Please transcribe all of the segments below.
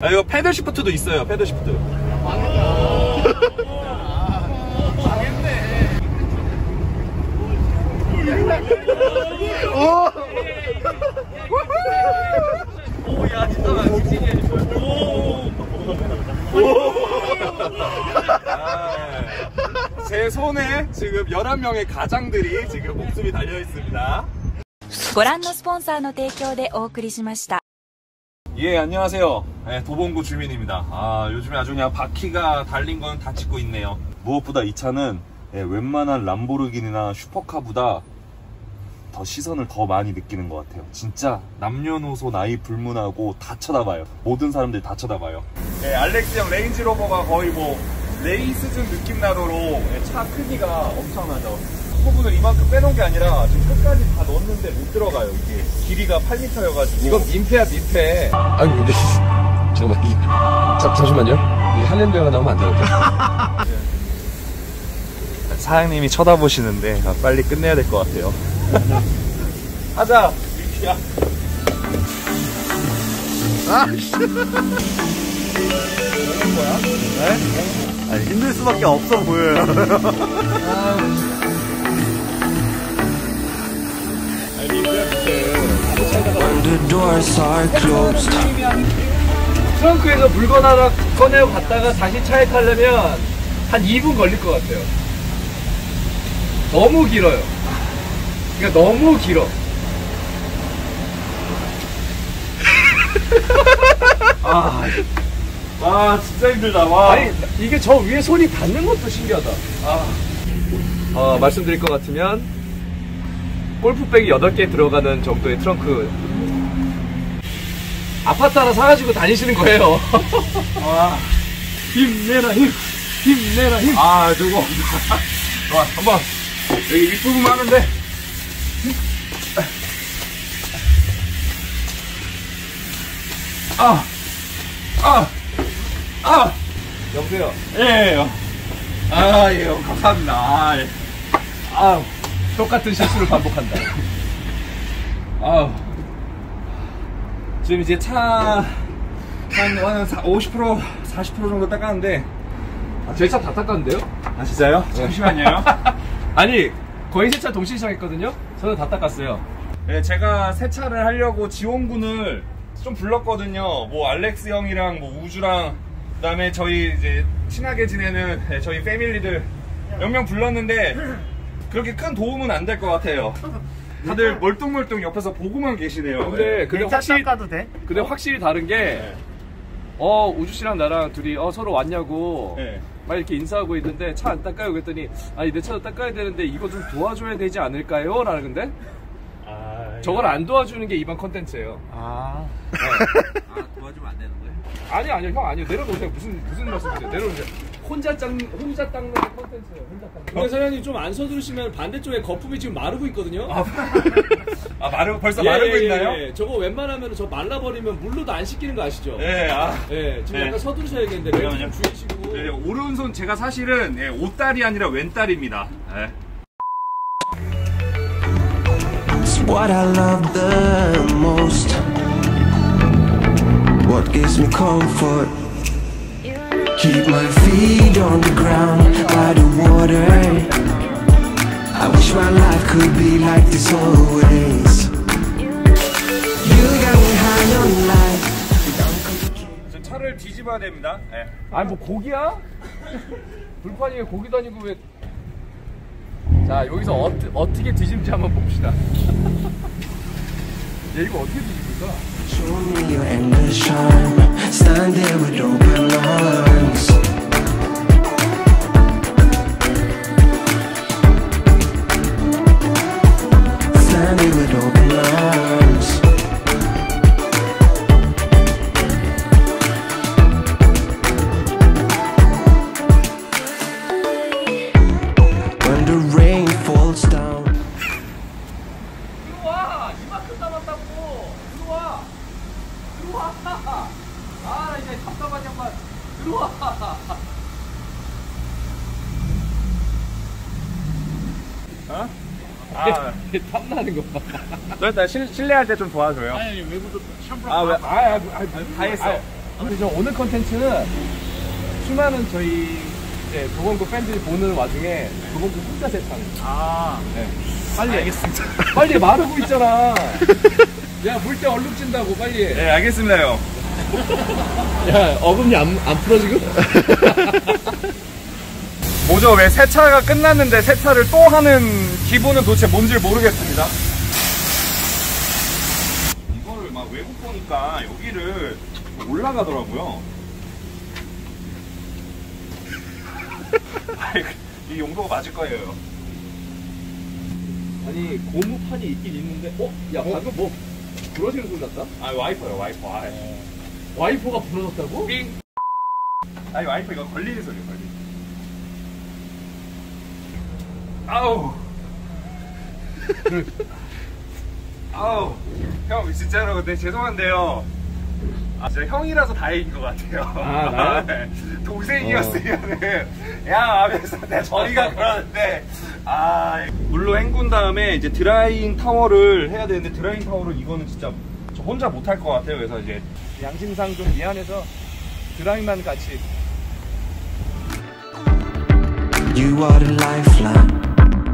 아 이거 패들 시프트도 있어요 패들 시프트 오야 잠깐만 지진이 아, 제 손에 지금 11명의 가장들이 지금 목숨이 달려 있습니다 ご覧のスポンサーの提供でお送りしました。 예, 안녕하세요. 네, 도봉구 주민입니다. 아, 요즘에 아주 그냥 바퀴가 달린 건 다 찍고 있네요. 무엇보다 이 차는 예, 웬만한 람보르기니나 슈퍼카보다 더 시선을 더 많이 느끼는 것 같아요. 진짜 남녀노소 나이 불문하고 다 쳐다봐요. 모든 사람들이 다 쳐다봐요. 네, 알렉스형 레인지로버가 거의 뭐 레이 수준 느낌 나도록 예, 차 크기가 엄청나죠. 부분을 이만큼 빼놓은 게 아니라 지금 끝까지 다 넣었는데 못 들어가요. 이게 길이가 8m여가지고. 이건 민폐야 민폐 아니 근데 잠깐만 이, 잠, 잠시만요 이 할렘베어가 나오면 안 되는데 사장님이 쳐다보시는데 아, 빨리 끝내야 될 것 같아요. 하자, 민키야. 아니, 힘들 수밖에 없어 보여요. 트렁크에서 물건 하나 꺼내고 갔다가 다시 차에 타려면 한 2분 걸릴 것 같아요 너무 길어요 그러니까 너무 길어 아, 아, 진짜 힘들다. 와. 아니 이게 저 위에 손이 닿는 것도 신기하다 아. 어, 말씀드릴 것 같으면 골프백이 8개 들어가는 정도의 트렁크 아파트 하나 사가지고 다니시는 거예요 아, 힘내라 힘 힘내라 힘 아, 저거. 와, 한번. 여기 윗부분 하는데. 아, 아, 아. 여보세요 예, 요 아, 예, 요 감사합니다. 아, 예. 아 똑같은 실수를 반복한다 아우. 지금 이제 차, 한, 한 50%, 40% 정도 닦았는데. 제차 다 닦았는데요? 아, 진짜요? 잠시만요. 아니 거의 세 차 동시에 시작했거든요 저는 다 닦았어요 네, 제가 세차를 하려고 지원군을 좀 불렀거든요. 뭐 알렉스 형이랑 뭐 우주랑 그 다음에 저희 이제 친하게 지내는 네, 저희 패밀리들 몇 명 불렀는데 그렇게 큰 도움은 안 될 것 같아요. 다들 멀뚱멀뚱 옆에서 보고만 계시네요. 근데 근데 확실히 깎아도 돼? 근데 확실히 다른 게 어 우주 씨랑 나랑 둘이 어 서로 왔냐고 네. 막 이렇게 인사하고 있는데 차 안 닦아요 그랬더니 아니 내 차도 닦아야 되는데 이거 좀 도와줘야 되지 않을까요? 라는데 아, 저걸 안 도와주는 게 이번 컨텐츠예요 아. 아니 아니요 형 아니요 내려놓으세요 무슨 무슨 말씀이세요 내려놓으세요 혼자 짱 혼자 닦는 게 컨텐츠예요 혼자 닦는 근데 사장님 좀 안 서두르시면 반대쪽에 거품이 지금 마르고 있거든요. 아, 아 마르 벌써 예, 마르고 예, 있나요? 예. 저거 웬만하면 저 말라버리면 물로도 안 씻기는 거 아시죠? 네, 아. 예, 지금 네. 약간 서두르셔야겠는데 렌즈 좀 주의시고. 네, 오른손 제가 사실은 예, 옷다리 아니라 왼다리입니다. 예. What I love the most. What gives me comfort. Keep my feet on the ground by the water. I wish my life could be like this always. You got me high on life. 저 차를 뒤집어야 됩니다. 예. 아니 뭐 고기야? 불판 위에 고기도 아니고 왜? 자 여기서 어, 어떻게 뒤집지 한번 봅시다. 얘 이거 어떻게 뒤집을까? 탐나는 거 봐. 너 일단 실, 실례할 때 좀 도와줘요. 아니, 외국도 샴푸. 아, 왜? 아, 아, 아, 다 했어. 그래서 오늘 컨텐츠는 수많은 저희 이제 도건구 팬들이 보는 와중에 도건구 혼자 세상. 아, 네. 빨리 알겠습니다. 빨리 마르고 있잖아. 야 물 때 얼룩 진다고 빨리. 네, 알겠습니다, 형. 야 어금니 안, 안 풀어 지금? 뭐죠? 왜 세차가 끝났는데 세차를 또 하는 기분은 도대체 뭔지 모르겠습니다. 이거를 막 외국 보니까 여기를 올라가더라고요. 아이, 이 용도가 맞을 거예요. 아니 고무판이 있긴 있는데 어? 야 방금 뭐 부러지는 소리 났다? 아, 와이퍼요, 와이퍼. 아, 와이퍼가 부러졌다고? 삥. 아니, 와이퍼 이거 걸리는 소리예요, 걸리는. 아우. 아우. 형, 진짜로 근데 죄송한데요. 아, 진짜 형이라서 다행인 것 같아요. 아? 네. 동생이었으면은, 야, 하면서 내 저리가 그러는데, 아, 물로 헹군 다음에 이제 drying towel을 해야 되는데, drying towel을 이거는 진짜 저 혼자 못할 것 같아요. 그래서 이제 양심상 좀 미안해서 드라이만 같이 You are the lifeline.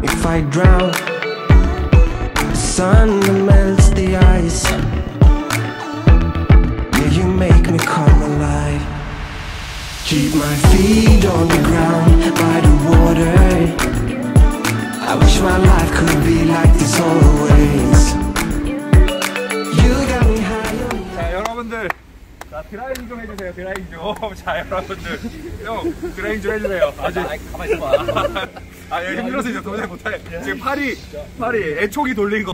If I drown, the sun that melts the ice. Yeah, you make me come alive. Keep my feet on the ground by the water. I wish my life could be like this always. You got me high on. 자 여러분들 자 드라이빙 좀 해주세요 드라이빙 좀자 여러분들 형 드라이빙 좀 해주세요 아직 가만히 있어봐 아 여기 힘들어서 이제 도저히 못해 지금 팔이 팔이 애촉이 돌린 거.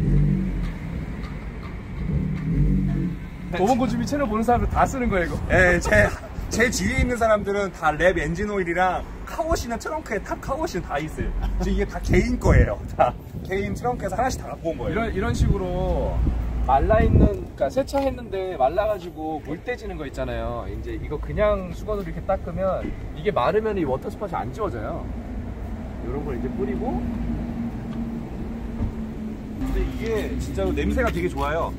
도봉고 주미 채널 보는 사람들 다 쓰는 거야 이거. 예, 제, 제 주위에 있는 사람들은 다 랩 엔진 오일이랑 카워시나 트렁크에 탑 카워시는 다 있어요. 지금 이게 다 개인 거예요. 다 개인 트렁크에서 하나씩 다 갖고 온 거예요. 이런 이런 식으로 말라 있는 그러니까 세차했는데 말라가지고 물때 지는 거 있잖아요. 이제 이거 그냥 수건으로 이렇게 닦으면 이게 마르면 이 water spot이 안 지워져요 이런 걸 이제 뿌리고 근데 이게 진짜로 냄새가 되게 좋아요.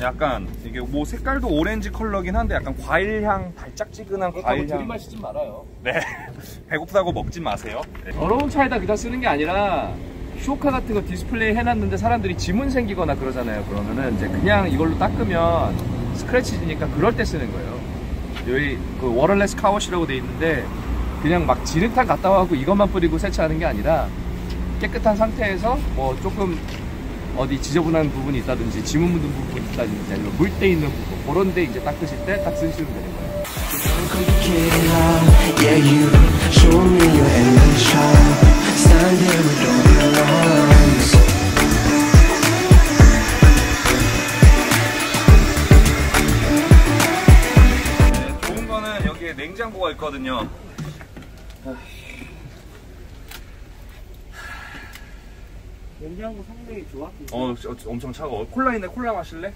약간 이게 뭐 색깔도 오렌지 컬러긴 한데 약간 과일향 달짝지근한 그렇다고 과일향. 들이마시진 말아요 네. 배고프다고 먹지 마세요. 네. 더러운 차에다 그냥 쓰는 게 아니라 show car 같은 거 디스플레이 해놨는데 사람들이 지문 생기거나 그러잖아요. 그러면은 이제 그냥 이걸로 닦으면 스크래치지니까 그럴 때 쓰는 거예요. 여기 그 waterless car wash라고 돼 있는데 그냥 막 지름탄 갔다 와고 이것만 뿌리고 세차하는 게 아니라 깨끗한 상태에서 뭐 조금 어디 지저분한 부분이 있다든지 지문 묻은 부분이 있다든지 아니면 물때 있는 부분 그런 데 이제 닦으실 때 딱 쓰시면 되는 거예요. 네, 좋은 거는 여기에 냉장고가 있거든요. 냉장고 상당히 좋아. 어, 저- 저 엄청 차가워. 콜라 있네. 콜라 마실래?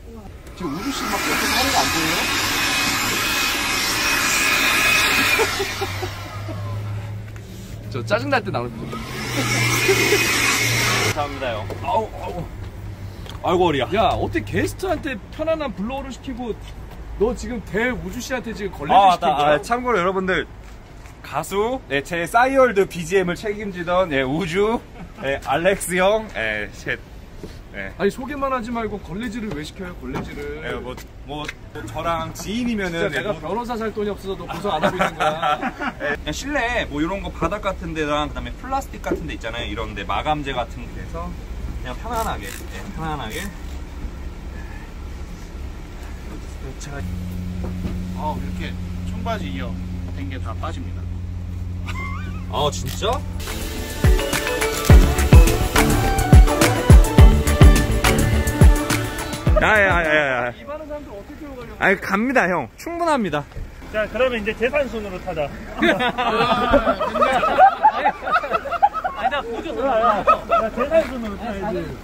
지금 우주 씨막 옆에 하는 거안 보여요? 저 짜증 날 때 나오는 거. 감사합니다, 형. 아우, 아우. 아이고, 어리야. 야 어떻게 게스트한테 편안한 블로어를 시키고 너 지금 대 우주 씨한테 지금 걸레질 아, 시킨 맞다. 거야? 아, 참고로 여러분들 가수 네, 제 싸이월드 BGM을 책임지던 예, 우주 예, 알렉스 형, 예, 제 예, 아니 소개만 하지 말고 걸레질을 왜 시켜요 걸레질을? 예, 뭐, 뭐, 뭐 저랑 지인이면은 진짜 예, 내가 뭐, 변호사 살 돈이 없어서 너 고소 안 하고 있는 거야. 예, 그냥 실내 뭐 이런 거 바닥 같은 데랑 그 다음에 플라스틱 같은 데 있잖아요. 이런 데 마감재 같은 데서 그냥 편안하게 예, 편안하게 제가 어, 이렇게 청바지 이어 된 게 다 빠집니다. 아 진짜? 야야야야. 이만한 사람들 어떻게 들어가려고? 아니 갑니다 형. 충분합니다. 자, 그러면 이제 계산순으로 타자. 아니다, 보조. 야, 계산순으로 타야지.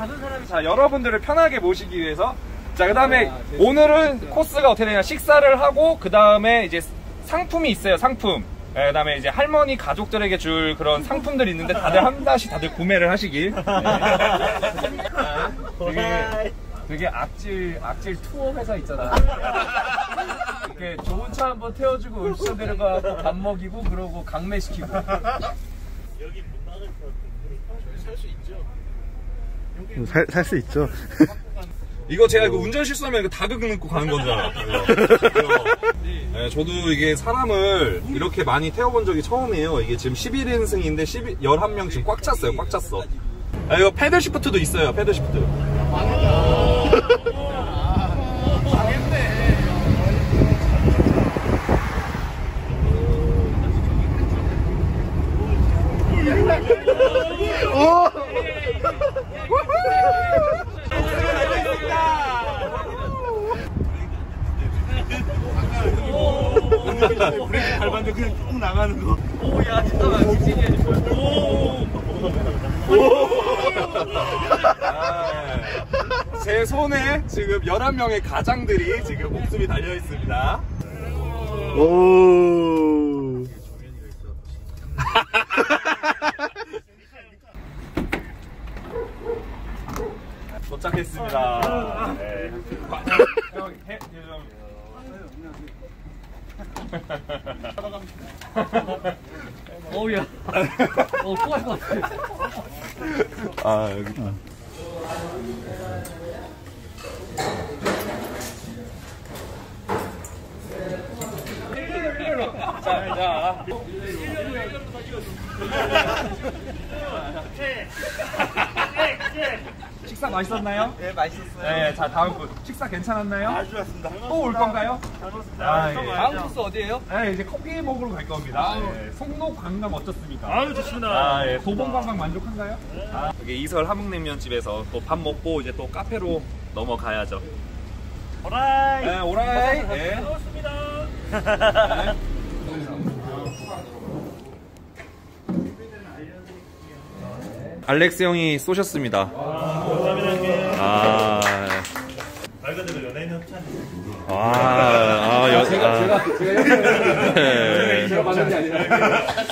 자 여러분들을 편하게 모시기 위해서 자 그 다음에 아, 네. 오늘은 코스가 어떻게 되냐 식사를 하고 그 다음에 이제 상품이 있어요 상품. 예, 그다음에 이제 할머니 가족들에게 줄 그런 상품들이 있는데 다들 한 달씩 다들 구매를 하시길. 네. 되게 되게 악질 악질 투어 회사 있잖아. 이렇게 좋은 차 한번 태워주고 울산 데려가고 밥 먹이고 그러고 강매시키고. 살수 있죠. 이거 제가 이거 운전 실수하면 이거 다극 넣고 가는 거잖아. 네, 저도 이게 사람을 이렇게 많이 태워본 적이 처음이에요. 이게 지금 11인승인데 11, 11명 지금 꽉 찼어요. 꽉 찼어. 아, 이거 패들 시프트도 있어요. 패들 시프트. 아, 제 손에 지금 11명의 가장들이 지금 목숨이 달려 있습니다. 오. 도착했습니다. 네. 어우야. 어, 토할 것 같아. 아, 여기. 자, 자. 식사 맛있었나요? 네, 맛있었어요. 네, 자, 다음 분. 식사 괜찮았나요? 아주 좋았습니다. 또 올 건가요? 잘 먹었습니다. 아, 예. 다음 코스 어디예요? 네, 이제 커피 먹으러 갈 겁니다. 네, 송로 관광 어떻습니까? 아유 좋습니다. 아, 예. 도봉 관광 만족한가요? 아, 여기 이설 함흥냉면 집에서 또 밥 먹고 이제 또 카페로 넘어가야죠. 오라이. 네, 오라이. 네. 고맙습니다. 알렉스 형이 쏘셨습니다. 아. 말 그대로 연예인 협찬. 아, 아, 여, 제가, 제가, 제가, 제가 받은 게 아니라.